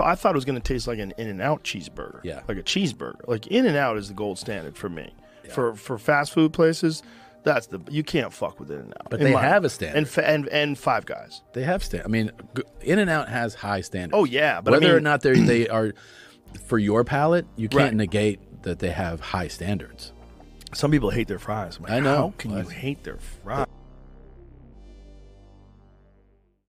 I thought it was going to taste like an In-N-Out cheeseburger. Yeah. like a cheeseburger. Like In-N-Out is the gold standard for me. For for fast food places, that's the you can't fuck with In-N-Out. But they have a standard. and fa- and and Five Guys. They have stand. I mean, In-N-Out has high standards. Oh, yeah, but I whether or not they they are for your palate, you can't Right. negate that they have high standards. Some people hate their fries. I'm like, I know. How can you hate their fries?